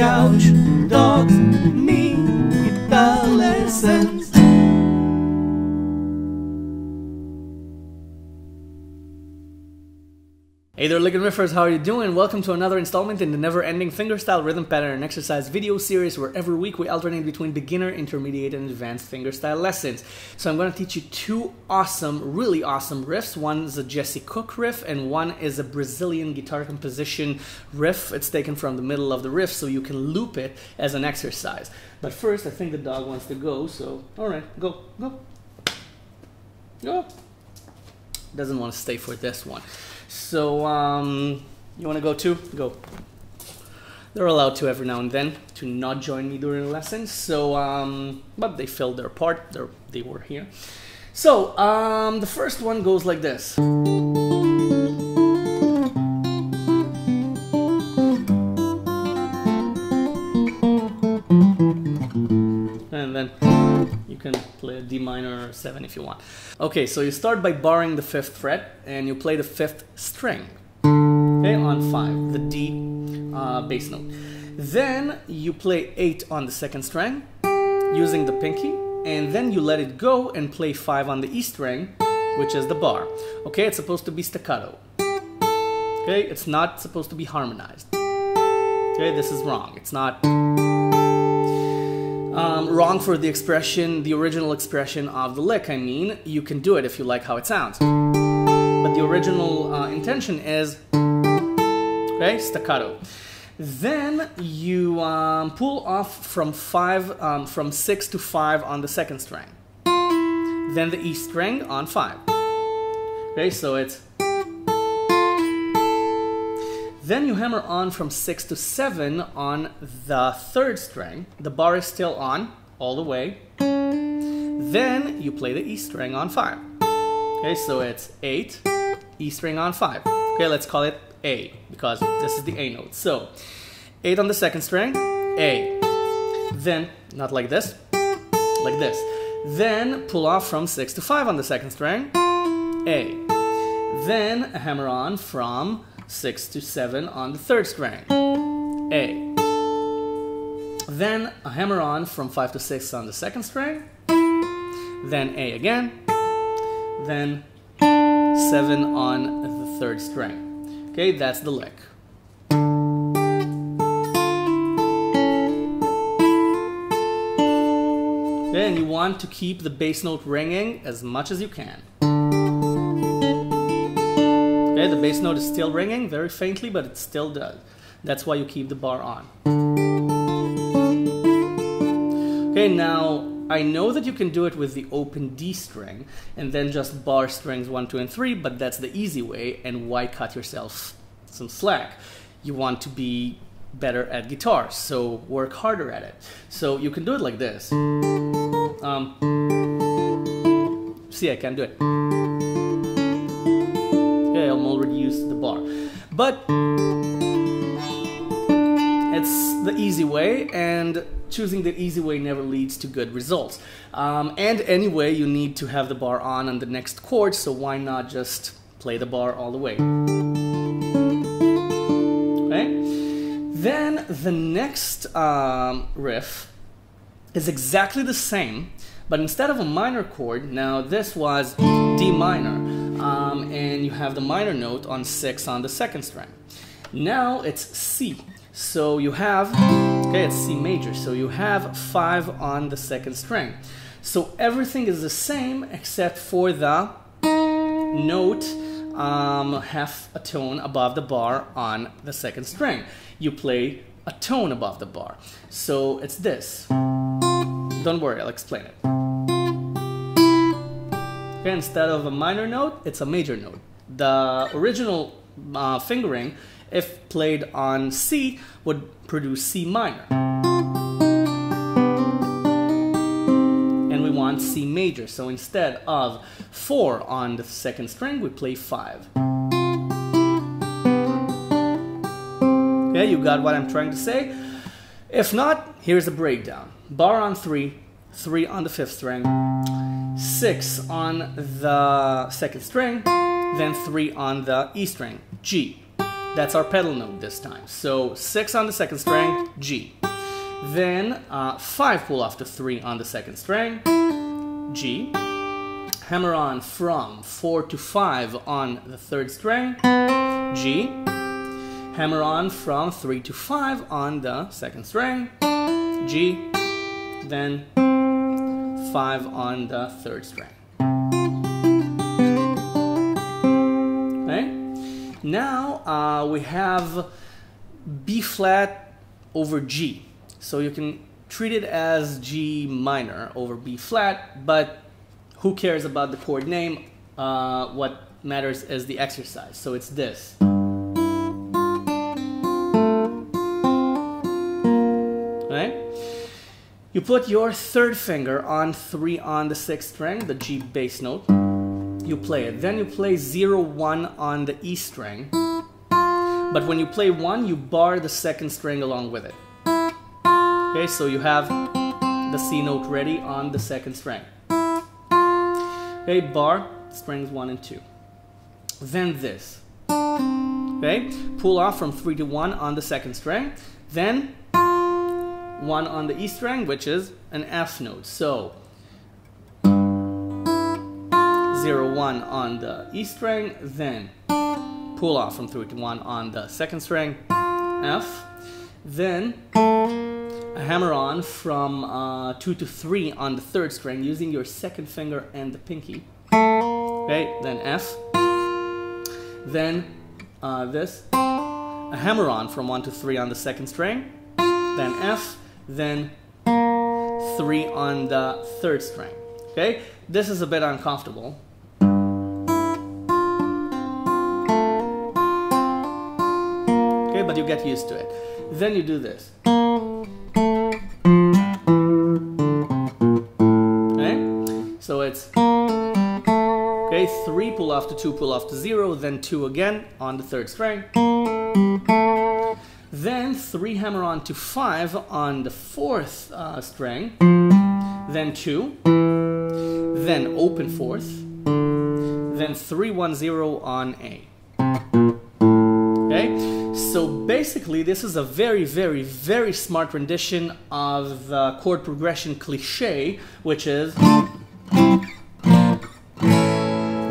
couch, dogs, me, guitar lessons. Hey there, Riffers, how are you doing? Welcome to another installment in the never ending fingerstyle rhythm pattern and exercise video series where every week we alternate between beginner, intermediate, and advanced fingerstyle lessons. So I'm going to teach you two awesome, really awesome riffs. One is a Jesse Cook riff, and one is a Brazilian guitar composition riff. It's taken from the middle of the riff, so you can loop it as an exercise. But first, I think the dog wants to go, so alright, go, go. Go. Doesn't want to stay for this one. So, um, you want to go too? Go. They're allowed to every now and then to not join me during the lesson. So, um, but they filled their part. They're, they were here. So, um, the first one goes like this. D minor 7 if you want. Okay, so you start by barring the fifth fret and you play the fifth string. Okay, on 5, the D uh, bass note. Then you play 8 on the second string using the pinky, and then you let it go and play 5 on the E string, which is the bar. Okay, it's supposed to be staccato. Okay, it's not supposed to be harmonized. Okay, this is wrong. It's not um, wrong for the expression, the original expression of the lick. I mean, you can do it if you like how it sounds. But the original uh, intention is, okay, staccato. Then you um, pull off from five, um, from six to five on the second string. Then the E string on five. Okay, so it's. Then you hammer on from 6 to 7 on the third string. The bar is still on all the way. Then you play the E string on 5. Okay, so it's 8, E string on 5. Okay, let's call it A because this is the A note. So 8 on the second string, A. Then, not like this, like this. Then pull off from 6 to 5 on the second string, A. Then hammer on from 6 to 7 on the third string, A. Then a hammer on from 5 to 6 on the second string, then A again, then 7 on the third string. Okay, that's the lick. And you want to keep the bass note ringing as much as you can. Okay, the bass note is still ringing very faintly, but it still does. That's why you keep the bar on. Okay, now I know that you can do it with the open D string and then just bar strings 1, 2, and 3, but that's the easy way, and why cut yourself some slack? You want to be better at guitar, so work harder at it. So you can do it like this. Um, see, I can do it. Already used the bar. But it's the easy way, and choosing the easy way never leads to good results. Um, and anyway, you need to have the bar on on the next chord, so why not just play the bar all the way? Okay? Then the next um, riff is exactly the same, but instead of a minor chord, now this was D minor, um, and you have the minor note on 6 on the second string. Now it's C. So you have, okay, it's C major, so you have 5 on the second string. So everything is the same except for the note um, half a tone above the bar on the second string. You play a tone above the bar. So it's this. Don't worry, I'll explain it. Instead of a minor note, it's a major note. The original uh, fingering, if played on C, would produce C minor. And we want C major, so instead of 4 on the second string, we play 5. Okay, you got what I'm trying to say? If not, here's a breakdown. Bar on 3, 3 on the fifth string, 6 on the second string, then 3 on the E string, G. That's our pedal note this time. So 6 on the second string, G. Then uh, 5 pull off to 3 on the second string, G. Hammer on from 4 to 5 on the third string, G. Hammer on from 3 to 5 on the second string, G. Then 5 on the third string. Okay? Now uh, we have B flat over G. So you can treat it as G minor over B flat, but who cares about the chord name? Uh, what matters is the exercise. So it's this. You put your third finger on 3 on the 6th string, the G bass note. You play it. Then you play zero one on the E string. But when you play 1, you bar the second string along with it. Okay, so you have the C note ready on the second string. Okay, bar, strings 1 and 2. Then this. Okay, pull off from 3 to 1 on the second string. Then 1 on the E string, which is an F note. So 0 1 on the E string, then pull off from 3 to 1 on the second string, F. Then a hammer on from uh, 2 to 3 on the third string using your second finger and the pinky. Okay, then F. Then uh, this. A hammer on from 1 to 3 on the second string. Then F. Then 3 on the third string. Okay, this is a bit uncomfortable. Okay, but you get used to it. Then you do this. Okay, so it's okay, three pull off to two, pull off to zero, then two again on the third string. Then three hammer on to five on the fourth uh, string, then two, then open fourth, then three one zero on A. Okay, so basically, this is a very, very, very smart rendition of the chord progression cliche, which is the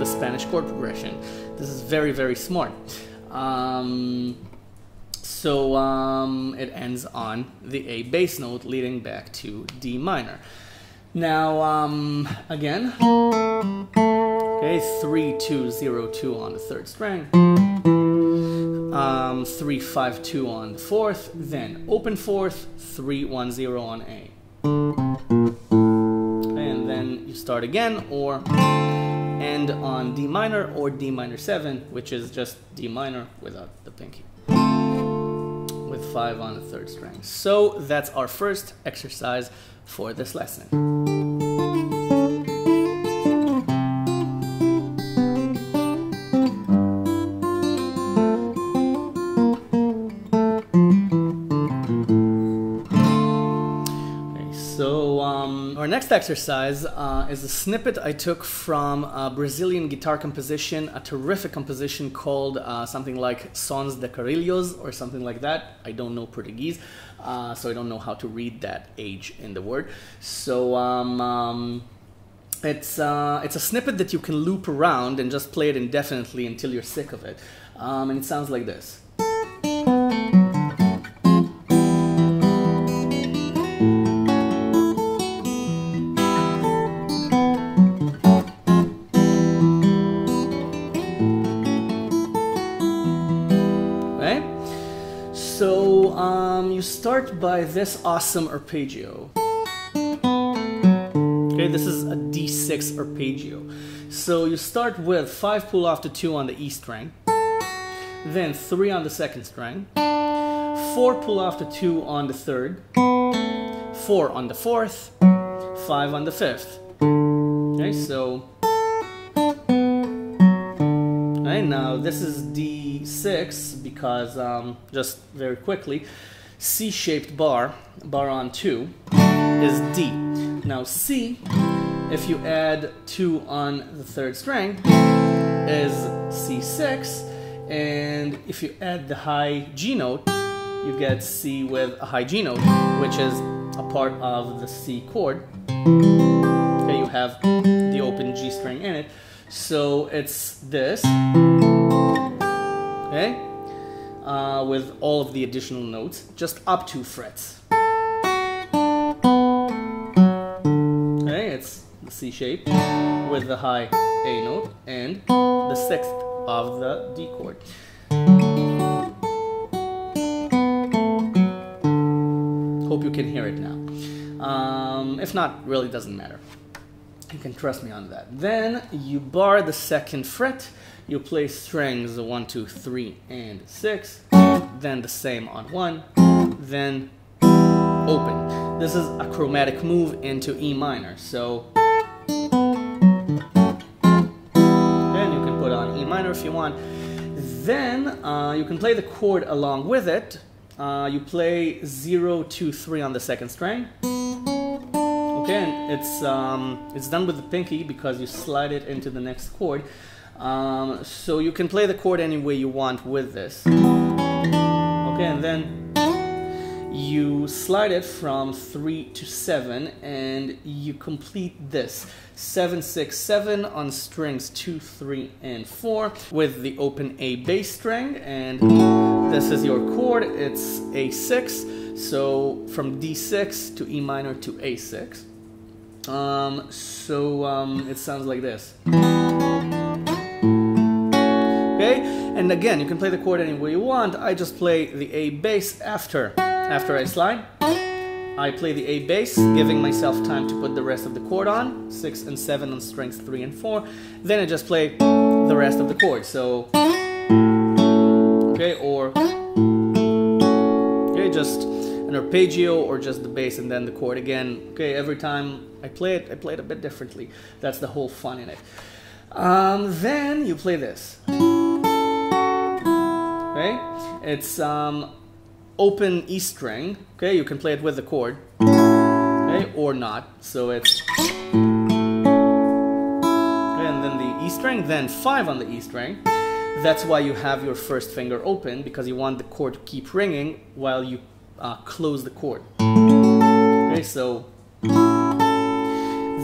Spanish chord progression. This is very, very smart. Um, so um, it ends on the A bass note, leading back to D minor. Now, um, again, okay, three, two, zero, two on the third string. Um, three, five, two on the fourth, then open fourth, three, one, zero on A. And then you start again, or end on D minor or D minor 7, which is just D minor without the pinky. With 5 on the third string. So that's our first exercise for this lesson. Exercise uh, is a snippet I took from a Brazilian guitar composition, a terrific composition called uh, something like Sons de Carrilhos or something like that. I don't know Portuguese, uh, so I don't know how to read that age in the word. So um, um, it's uh, it's a snippet that you can loop around and just play it indefinitely until you're sick of it, um, and it sounds like this. Um, you start by this awesome arpeggio. Okay, this is a D6 arpeggio. So you start with 5 pull off to 2 on the E string, then 3 on the second string, 4 pull off to 2 on the third, 4 on the fourth, 5 on the fifth. Okay, so. Right now, this is D6 because, um, just very quickly, C shaped bar, bar on 2, is D. Now, C, if you add 2 on the third string, is C6, And if you add the high G note, you get C with a high G note, which is a part of the C chord. Okay, you have the open G string in it. So it's this, okay, uh, with all of the additional notes, just up two frets. Okay, it's the C shape with the high A note and the sixth of the D chord. Hope you can hear it now. Um, if not, really doesn't matter. You can trust me on that. Then you bar the second fret. You play strings one, two, three, and six. Then the same on one. Then open. This is a chromatic move into E minor. So then you can put on E minor if you want. Then uh, you can play the chord along with it. Uh, you play 0, 2, 3 on the second string. Okay, and it's, um, it's done with the pinky because you slide it into the next chord. Um, so you can play the chord any way you want with this. Okay, and then you slide it from 3 to 7 and you complete this. 7 6 7 on strings 2 3 and 4 with the open A bass string and this is your chord. It's A6 so from D6 to E minor to A6 um, so um, it sounds like this okay and again you can play the chord any way you want I just play the A bass after after I slide, I play the A bass, giving myself time to put the rest of the chord on, 6 and 7 on strings 3 and 4. Then I just play the rest of the chord, So, okay, or, okay, just an arpeggio or just the bass and then the chord again. Okay, every time I play it, I play it a bit differently. That's the whole fun in it. Um, then you play this. Okay, it's um, open E string, okay, you can play it with the chord, okay, or not. So it's, okay, and then the E string, then five on the E string. That's why you have your first finger open because you want the chord to keep ringing while you uh, close the chord. Okay, so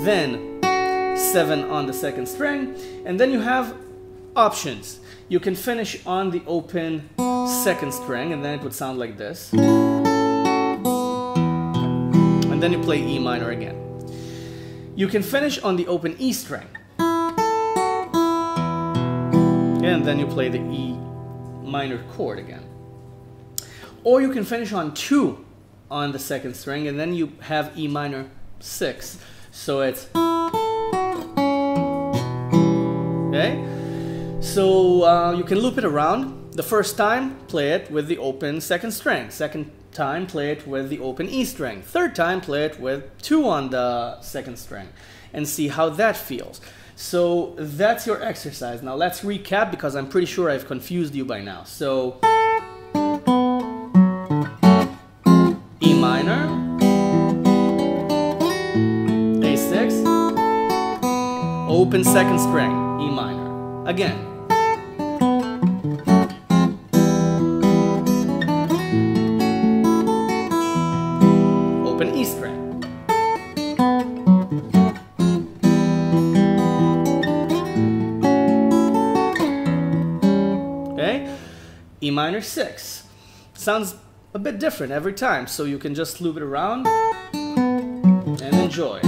then seven on the second string, and then you have options. You can finish on the open second string and then it would sound like this. And then you play E minor again. You can finish on the open E string. And then you play the E minor chord again. Or you can finish on 2 on the second string and then you have E minor 6. So it's Okay? So uh, you can loop it around. The first time, play it with the open second string. Second time, play it with the open E string. Third time, play it with two on the second string and see how that feels. So that's your exercise. Now let's recap because I'm pretty sure I've confused you by now. So E minor, A6, open second string, E minor. Again. Minor 6. Sounds a bit different every time, so you can just loop it around and enjoy.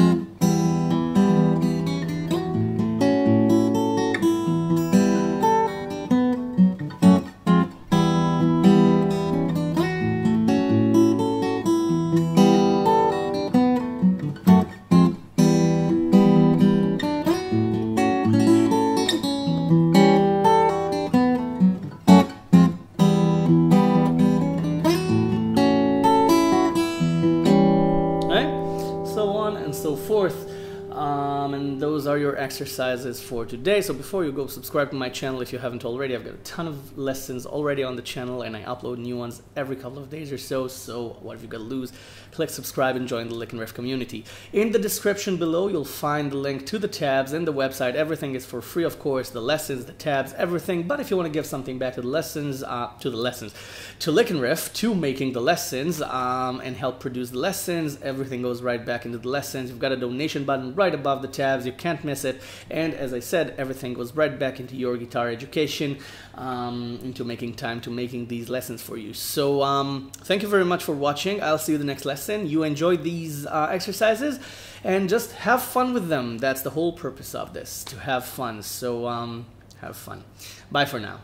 Forth. Um, and those are your exercises for today. So before you go, subscribe to my channel if you haven't already. I've got a ton of lessons already on the channel, and I upload new ones every couple of days or so. So what have you got to lose? Click subscribe and join the Lick and Riff community. In the description below, you'll find the link to the tabs and the website. Everything is for free, of course. The lessons, the tabs, everything. But if you want to give something back to the lessons, uh, to the lessons, to Lick and Riff, to making the lessons, um, and help produce the lessons, everything goes right back into the lessons. You've got a donation button right above the tabs. You can't miss it. And as I said, everything goes right back into your guitar education, um, into making time to making these lessons for you. So um, thank you very much for watching. I'll see you the next lesson. You enjoy these uh, exercises and just have fun with them. That's the whole purpose of this, to have fun. So um, have fun. Bye for now.